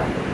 Gracias.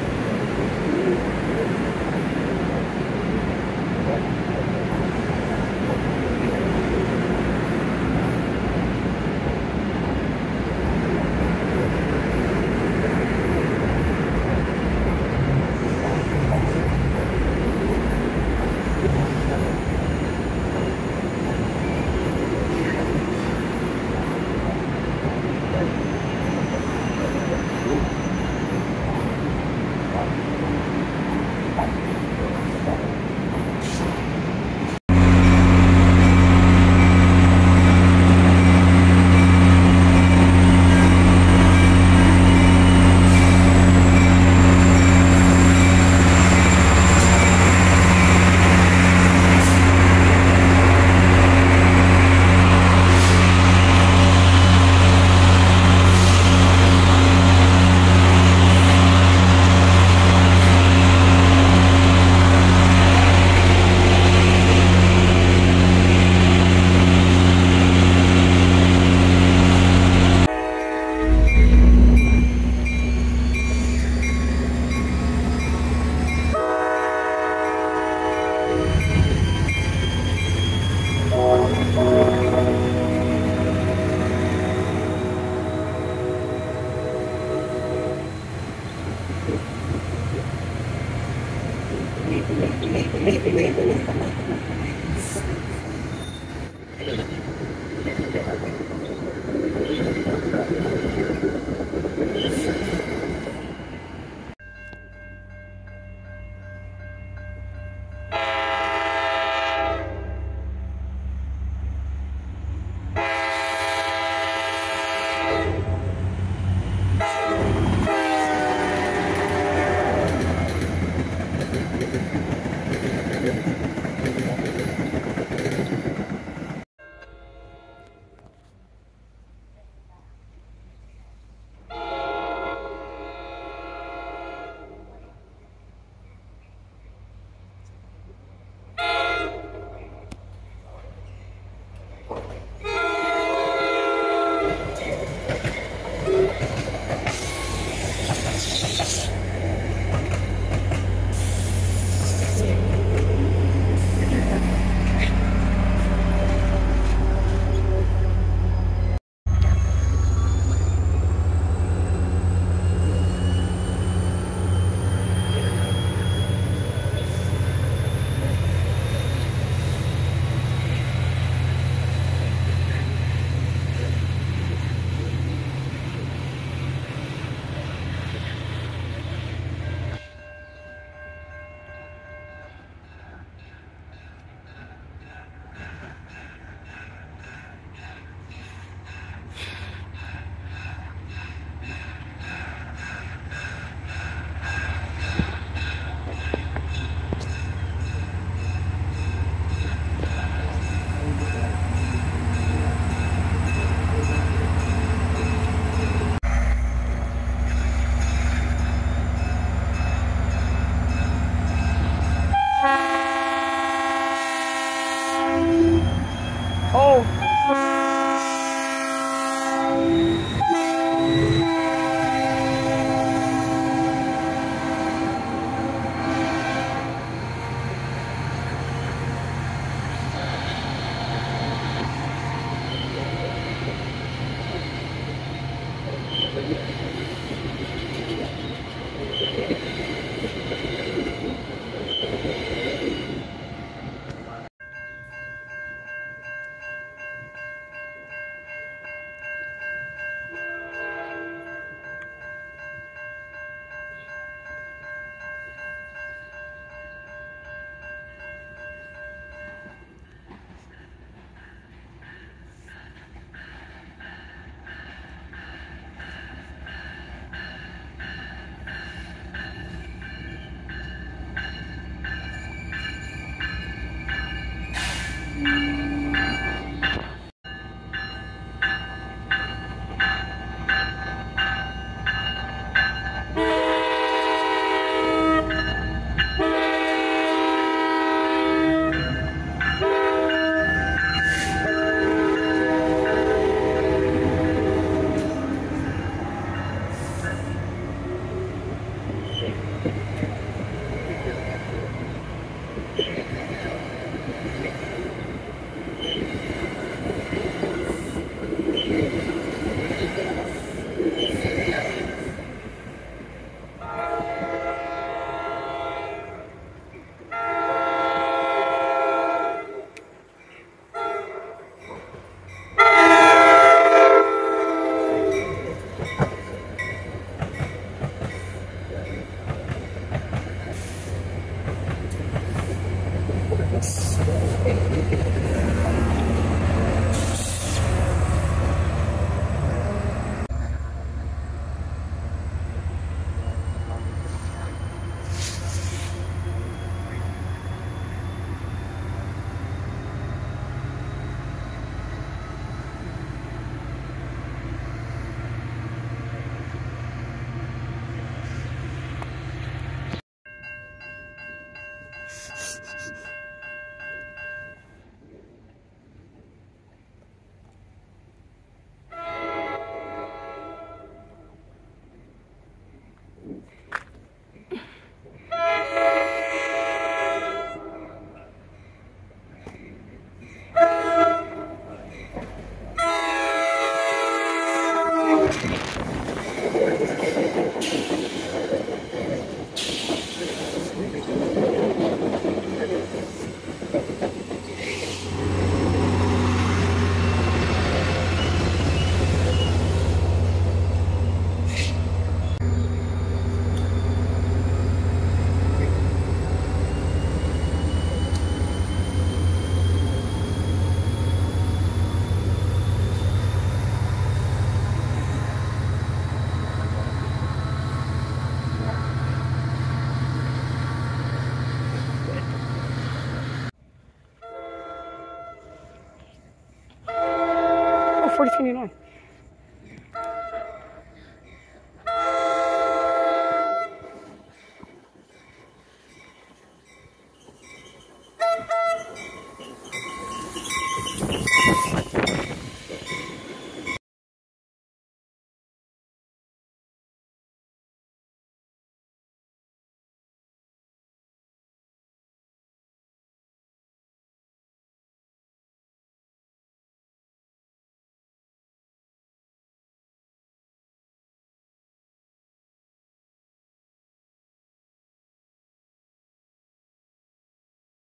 Forty twenty nine.